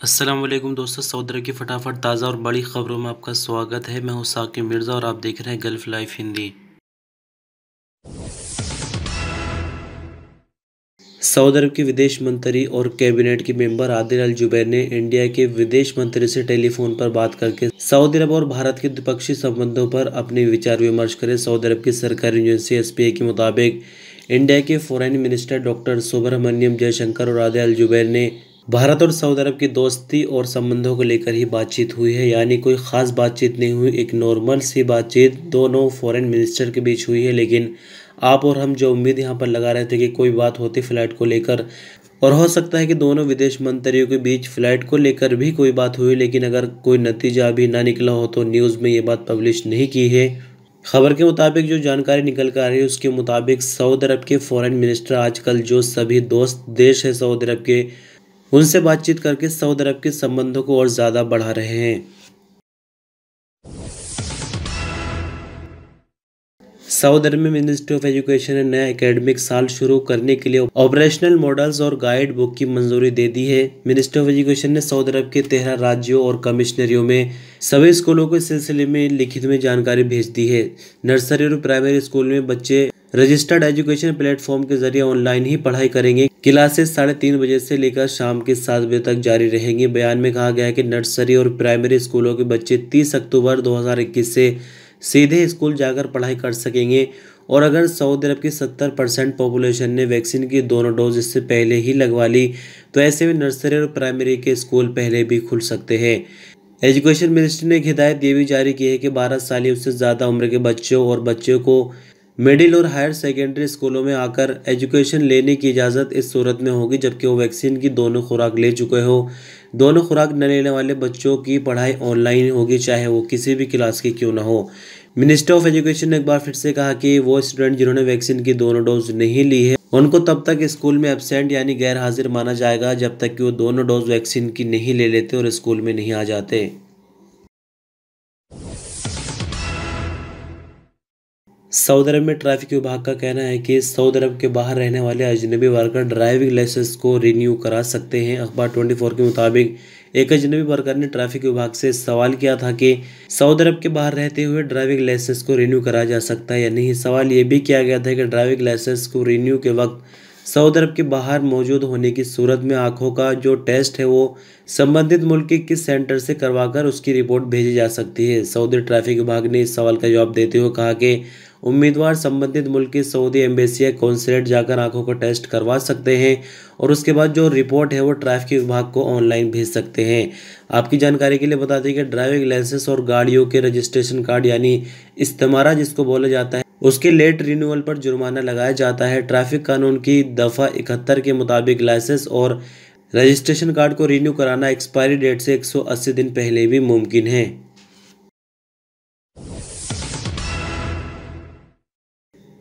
वालेकुम दोस्तों, सऊदी की फटाफट ताज़ा और बड़ी ख़बरों में आपका स्वागत है। मैं हूँ साकिब मिर्ज़ा और आप देख रहे हैं Gulf life Hindi. Saudi Arab के विदेश मंत्री और कैबिनेट के मेंबर आदिल अल जुबैर ने इंडिया के विदेश मंत्री से टेलीफोन पर बात करके सऊदी अरब और भारत के द्विपक्षीय संबंधों पर अपने विचार विमर्श करे। सऊदी अरब की सरकारी एजेंसी एस के मुताबिक, इंडिया के foreign minister doctor Subrahmanyam Jaishankar और आदिल अल जुबैर ने भारत और सऊदी अरब की दोस्ती और संबंधों को लेकर ही बातचीत हुई है, यानी कोई ख़ास बातचीत नहीं हुई, एक नॉर्मल सी बातचीत दोनों फॉरेन मिनिस्टर के बीच हुई है, लेकिन आप और हम जो उम्मीद यहाँ पर लगा रहे थे कि कोई बात होती फ़्लाइट को लेकर, और हो सकता है कि दोनों विदेश मंत्रियों के बीच फ़्लाइट को लेकर भी कोई बात हुई, लेकिन अगर कोई नतीजा अभी ना निकला हो तो न्यूज़ में ये बात पब्लिश नहीं की है। खबर के मुताबिक जो जानकारी निकल कर आ रही है, उसके मुताबिक सऊदी अरब के फॉरेन मिनिस्टर आजकल जो सभी दोस्त देश है, सऊदी अरब के उनसे बातचीत करके सऊदी अरब के संबंधों को और ज़्यादा बढ़ा रहे हैं। सऊदी अरब में मिनिस्ट्री ऑफ़ एजुकेशन ने नया एकेडमिक साल शुरू करने के लिए ऑपरेशनल मॉडल्स और गाइड बुक की मंजूरी दे दी है। मिनिस्ट्री ऑफ़ एजुकेशन ने सऊदी अरब के तेरह राज्यों और कमिश्नरियों में सभी स्कूलों के सिलसिले में लिखित में जानकारी भेज दी है। नर्सरी और प्राइमरी स्कूल में बच्चे रजिस्टर्ड एजुकेशन प्लेटफॉर्म के ज़रिए ऑनलाइन ही पढ़ाई करेंगे। क्लासेस साढ़े तीन बजे से लेकर शाम के सात बजे तक जारी रहेंगी। बयान में कहा गया है कि नर्सरी और प्राइमरी स्कूलों के बच्चे 30 अक्टूबर 2021 से सीधे स्कूल जाकर पढ़ाई कर सकेंगे और अगर सऊदी अरब की 70 परसेंट पॉपुलेशन ने वैक्सीन की दोनों डोज इससे पहले ही लगवा ली तो ऐसे में नर्सरी और प्राइमरी के स्कूल पहले भी खुल सकते हैं। एजुकेशन मिनिस्ट्री ने एक हिदायत ये भी जारी की है कि बारह साल उससे ज़्यादा उम्र के बच्चों और बच्चों को मिडिल और हायर सेकेंडरी स्कूलों में आकर एजुकेशन लेने की इजाज़त इस सूरत में होगी, जबकि वो वैक्सीन की दोनों खुराक ले चुके हो। दोनों खुराक न लेने वाले बच्चों की पढ़ाई ऑनलाइन होगी, चाहे वो किसी भी क्लास की क्यों ना हो। मिनिस्टर ऑफ़ एजुकेशन ने एक बार फिर से कहा कि वो स्टूडेंट जिन्होंने वैक्सीन की दोनों डोज नहीं ली है, उनको तब तक स्कूल में एबसेंट यानी गैर हाजिर माना जाएगा, जब तक कि वो दोनों डोज वैक्सीन की नहीं ले लेते और स्कूल में नहीं आ जाते। सऊदी अरब में ट्रैफ़िक विभाग का कहना है कि सऊदी अरब के बाहर रहने वाले अजनबी वर्कर ड्राइविंग लाइसेंस को रिन्यू करा सकते हैं। अखबार 24 के मुताबिक, एक अजनबी वर्कर ने ट्रैफ़िक विभाग से सवाल किया था कि सऊदी अरब के बाहर रहते हुए ड्राइविंग लाइसेंस को रिन्यू करा जा सकता है या नहीं। सवाल ये भी किया गया था कि ड्राइविंग लाइसेंस को रिन्यू के वक्त सऊदी अरब के बाहर मौजूद होने की सूरत में आँखों का जो टेस्ट है वो संबंधित मुल्क के किस सेंटर से करवाकर उसकी रिपोर्ट भेजी जा सकती है। सऊदी ट्रैफ़िक विभाग ने इस सवाल का जवाब देते हुए कहा कि उम्मीदवार संबंधित मुल्क की सऊदी एम्बेसी या कौंसलेट जाकर आँखों का टेस्ट करवा सकते हैं और उसके बाद जो रिपोर्ट है वो ट्रैफ़िक विभाग को ऑनलाइन भेज सकते हैं। आपकी जानकारी के लिए बता दें कि ड्राइविंग लाइसेंस और गाड़ियों के रजिस्ट्रेशन कार्ड यानी इस्तेमारा जिसको बोला जाता है, उसके लेट रिन्यूअल पर जुर्माना लगाया जाता है। ट्रैफ़िक कानून की दफ़ा इकहत्तर के मुताबिक लाइसेंस और रजिस्ट्रेशन कार्ड को रिन्यू कराना एक्सपायरी डेट से 180 दिन पहले भी मुमकिन है।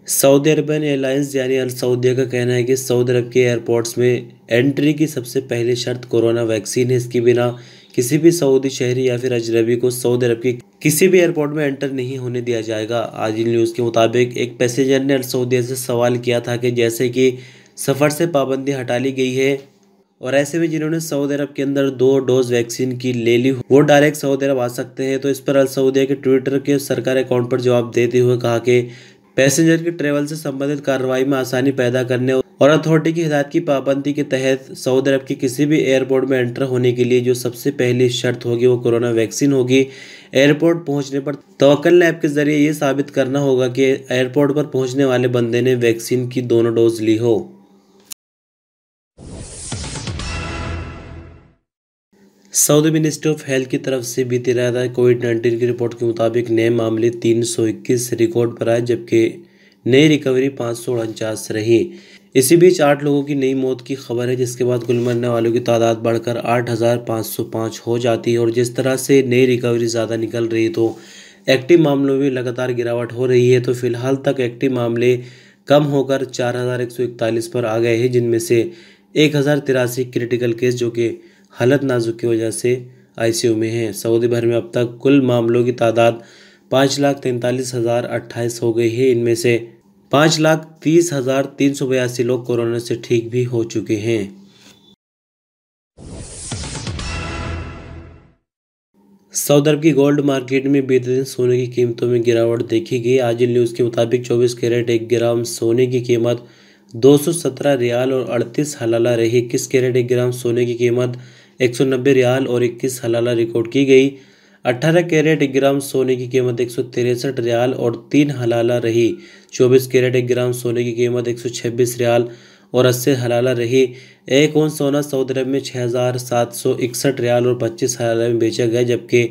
सऊदी अरबन एयरलाइंस यानी अल सऊदिया का कहना है कि सऊदी अरब के एयरपोर्ट्स में एंट्री की सबसे पहली शर्त कोरोना वैक्सीन है। इसके बिना किसी भी सऊदी शहरी या फिर अजनबी को सऊदी अरब के किसी भी एयरपोर्ट में एंटर नहीं होने दिया जाएगा। आज न्यूज़ के मुताबिक एक पैसेंजर ने अल सऊदिया से सवाल किया था कि जैसे कि सफ़र से पाबंदी हटा ली गई है और ऐसे में जिन्होंने सऊदी अरब के अंदर दो डोज वैक्सीन की ले ली वो डायरेक्ट सऊदी अरब आ सकते हैं। तो इस पर अल सऊदिया के ट्विटर के सरकारी अकाउंट पर जवाब देते हुए कहा कि पैसेंजर के ट्रेवल से संबंधित कार्रवाई में आसानी पैदा करने और अथॉरिटी की हिदायत की पाबंदी के तहत सऊदी अरब के किसी भी एयरपोर्ट में एंटर होने के लिए जो सबसे पहली शर्त होगी वो कोरोना वैक्सीन होगी। एयरपोर्ट पहुँचने पर तवक्ल ऐप के ज़रिए ये साबित करना होगा कि एयरपोर्ट पर पहुँचने वाले बंदे ने वैक्सीन की दोनों डोज ली हो। सऊदी मिनिस्ट्री ऑफ़ हेल्थ की तरफ़ से बीती रात कोविड नाइन्टीन की रिपोर्ट के मुताबिक नए मामले तीन सौ इक्कीस रिकॉर्ड पर आए, जबकि नई रिकवरी पाँच सौ उनचास रही। इसी बीच आठ लोगों की नई मौत की खबर है, जिसके बाद कुल मरने वालों की तादाद बढ़कर आठ हज़ार पाँच सौ पाँच हो जाती है, और जिस तरह से नई रिकवरी ज़्यादा निकल रही तो एक्टिव मामलों में लगातार गिरावट हो रही है। तो फ़िलहाल तक एक्टिव मामले कम होकर चार हज़ार एक सौ इकतालीस पर आ गए हैं, जिनमें से एक हज़ार तिरासी क्रिटिकल केस, जो कि हालत नाजुक की वजह से आईसीयू में हैं। सऊदी भर में अब तक कुल मामलों की तादाद पाँच लाख तैंतालीस हज़ार अट्ठाईस हो गई है। इनमें से पाँच लाख तीस हज़ार तीन सौ बयासी लोग कोरोना से ठीक भी हो चुके हैं। सऊदी अरब की गोल्ड मार्केट में बीते दिन सोने की कीमतों में गिरावट देखी गई। आज न्यूज़ के मुताबिक 24 कैरेट एक ग्राम सोने की कीमत 217 रियाल और 38 हलाला रही। इक्कीस कैरेट एक ग्राम सोने की कीमत 190 रियाल और 21 हलाला रिकॉर्ड की गई। 18 कैरेट, एक ग्राम सोने की कीमत एक सौ तिरसठ रियाल और तीन हलाला रही। 24 कैरेट, एक ग्राम सोने की कीमत एक सौ छब्बीस रियाल और अस्सी हलाला रही। एक ओन सोना सऊदी अरब में छः हज़ार सात सौ इकसठ रियाल और पच्चीस हलाला में बेचा गया, जबकि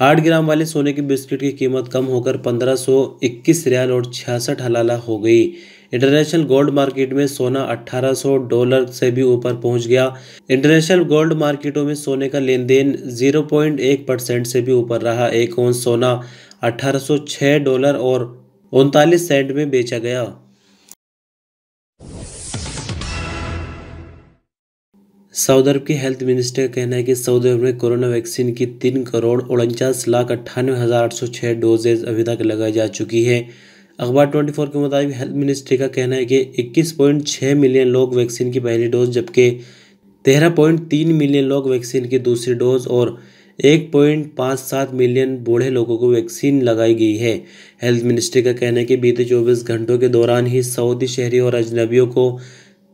आठ ग्राम वाले सोने के बिस्किट की कीमत कम होकर पंद्रह सौ इक्कीस रियाल और छियासठ हलाला हो गई। इंटरनेशनल गोल्ड मार्केट में सोना 1800 डॉलर से भी ऊपर पहुँच गया। इंटरनेशनल गोल्ड मार्केटों में सोने का लेन देन 0.1 परसेंट से भी ऊपर रहा। एक ओन सोना 1806 डॉलर और उनतालीस सेंट में बेचा गया। सऊदी अरब की हेल्थ मिनिस्टर का कहना है कि सऊदी अरब में कोरोना वैक्सीन की तीन करोड़ उनचास लाख अट्ठानवे हज़ार आठ सौ छः डोजेज अभी तक लगाई जा चुकी है। अखबार ट्वेंटी फोर के मुताबिक हेल्थ मिनिस्ट्री का कहना है कि इक्कीस पॉइंट छः मिलियन लोग वैक्सीन की पहली डोज, जबकि तेरह पॉइंट तीन मिलियन लोग वैक्सीन की दूसरी डोज और एक पॉइंट पाँच सात मिलियन बूढ़े लोगों को वैक्सीन लगाई गई है। हेल्थ मिनिस्ट्री का कहना है कि बीते चौबीस घंटों के दौरान ही सऊदी शहरी और अजनबियों को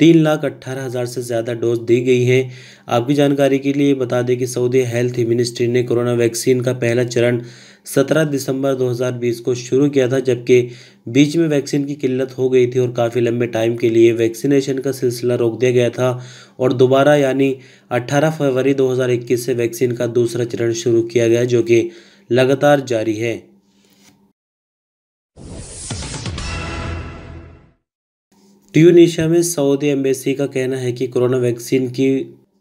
तीन लाख अट्ठारह हज़ार से ज़्यादा डोज दी गई है। आपकी जानकारी के लिए बता दें कि सऊदी हेल्थ मिनिस्ट्री ने कोरोना वैक्सीन का पहला चरण 17 दिसंबर 2020 को शुरू किया था, जबकि बीच में वैक्सीन की किल्लत हो गई थी और काफ़ी लंबे टाइम के लिए वैक्सीनेशन का सिलसिला रोक दिया गया था और दोबारा यानी 18 फरवरी 2021 से वैक्सीन का दूसरा चरण शुरू किया गया, जो कि लगातार जारी है। ट्यूनिशिया में सऊदी एम्बेसी का कहना है कि कोरोना वैक्सीन की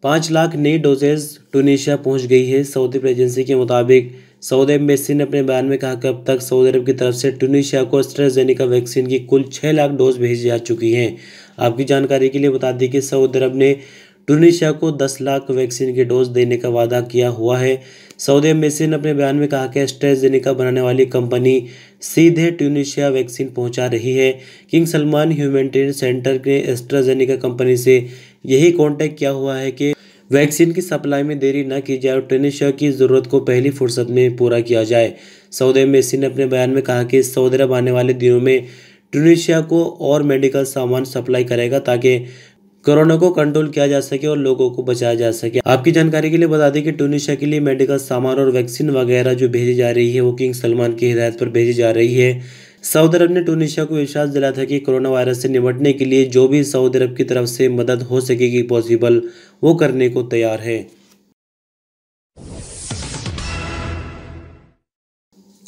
पाँच लाख नई डोजेज ट्यूनिशिया पहुँच गई है। सऊदी एजेंसी के मुताबिक सऊदी एम्बेसी ने अपने बयान में कहा कि अब तक सऊदी अरब की तरफ़ से ट्यूनिशिया को एस्ट्राजेनिका वैक्सीन की कुल छः लाख डोज भेजी जा चुकी हैं। आपकी जानकारी के लिए बता दी कि सऊदी अरब ने ट्यूनिशिया को 10 लाख वैक्सीन की डोज देने का वादा किया हुआ है। सऊदी एम्बेसी ने अपने बयान में कहा कि एस्ट्राजेनिका बनाने वाली कंपनी सीधे ट्यूनिशिया वैक्सीन पहुँचा रही है। किंग सलमान ह्यूमैनिटेरियन सेंटर ने एस्ट्राजेनिका कंपनी से यही कॉन्टैक्ट किया हुआ है कि वैक्सीन की सप्लाई में देरी न की जाए और ट्यूनिशिया की ज़रूरत को पहली फुर्सत में पूरा किया जाए। सऊदी मेसी ने अपने बयान में कहा कि सऊदी अरब आने वाले दिनों में ट्यूनिशिया को और मेडिकल सामान सप्लाई करेगा ताकि कोरोना को कंट्रोल किया जा सके और लोगों को बचाया जा सके। आपकी जानकारी के लिए बता दें कि टूनिशिया के लिए मेडिकल सामान और वैक्सीन वगैरह जो भेजी जा रही है, वो किंग सलमान की हिदायत पर भेजी जा रही है। सऊदी अरब ने टूनिशिया को विश्वास दिलाया था कि कोरोना वायरस से निपटने के लिए जो भी सऊदी अरब की तरफ़ से मदद हो सकेगी, पॉसिबल वो करने को तैयार है।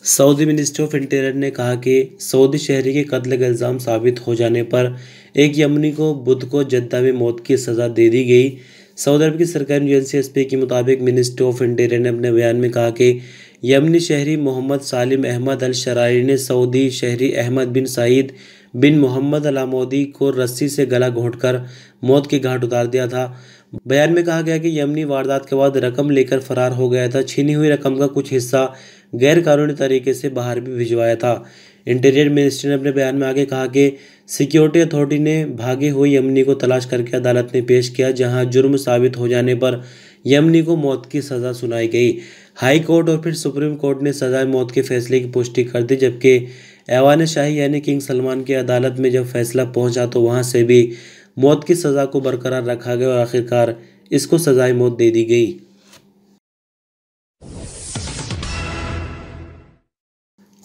सऊदी मिनिस्ट्री ऑफ़ इंटीरियर ने कहा कि सऊदी शहरी के कत्ल का इल्ज़ाम साबित हो जाने पर एक यमनी को बुध को जद्दा में मौत की सज़ा दे दी गई। सऊदी अरब की सरकारी एजेंसी एस के मुताबिक मिनिस्ट्री ऑफ़ इंटीरियर ने अपने बयान में कहा कि यमनी शहरी मोहम्मद सालिम अहमद अल शरारी ने सऊदी शहरी अहमद बिन सईद बिन मोहम्मद अलामोदी को रस्सी से गला घोंटकर मौत के घाट उतार दिया था। बयान में कहा गया कि यमनी वारदात के बाद रकम लेकर फरार हो गया था। छीनी हुई रकम का कुछ हिस्सा गैर कानूनी तरीके से बाहर भी भिजवाया था। इंटीरियर मिनिस्ट्री ने अपने बयान में आगे कहा कि सिक्योरिटी अथॉरिटी ने भागे हुए यमनी को तलाश करके अदालत में पेश किया, जहाँ जुर्म साबित हो जाने पर यमनी को मौत की सज़ा सुनाई गई। हाई कोर्ट और फिर सुप्रीम कोर्ट ने सज़ा मौत के फैसले की पुष्टि कर दी, जबकि ऐवान शाही यानी किंग सलमान की अदालत में जब फैसला पहुँचा तो वहाँ से भी मौत की सज़ा को बरकरार रखा गया और आखिरकार इसको सजाए मौत दे दी गई।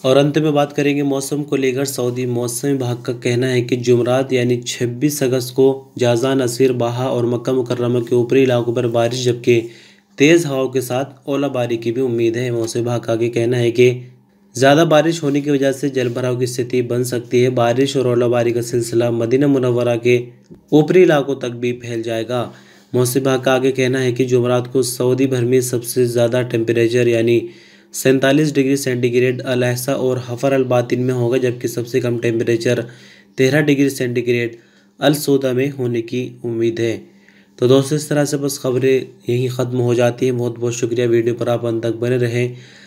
और अंत में बात करेंगे मौसम को लेकर। सऊदी मौसम विभाग का कहना है कि जुमरात यानी 26 अगस्त को जाजा नसीर बाहा और मक्का मुकर्रमा के ऊपरी इलाकों पर बारिश, जबकि तेज़ हवाओं के साथ ओलाबारी की भी उम्मीद है। मौसम विभाग का आगे कहना है कि ज़्यादा बारिश होने की वजह से जल भराव की स्थिति बन सकती है। बारिश और ओलाबारी का सिलसिला मदीना मुनवरा के ऊपरी इलाकों तक भी फैल जाएगा। मौसम विभाग का आगे कहना है कि जुमरात को सऊदी भर में सबसे ज़्यादा टेम्परेचर यानी सैंतालीस डिग्री सेंटीग्रेड अलहसा और हफर अलबातिन में होगा, जबकि सबसे कम टेम्परेचर तेरह डिग्री सेंटीग्रेड अलसौदा में होने की उम्मीद है। तो दोस्तों, इस तरह से बस खबरें यहीं ख़त्म हो जाती हैं। बहुत बहुत शुक्रिया। वीडियो पर आप अंत तक बने रहें।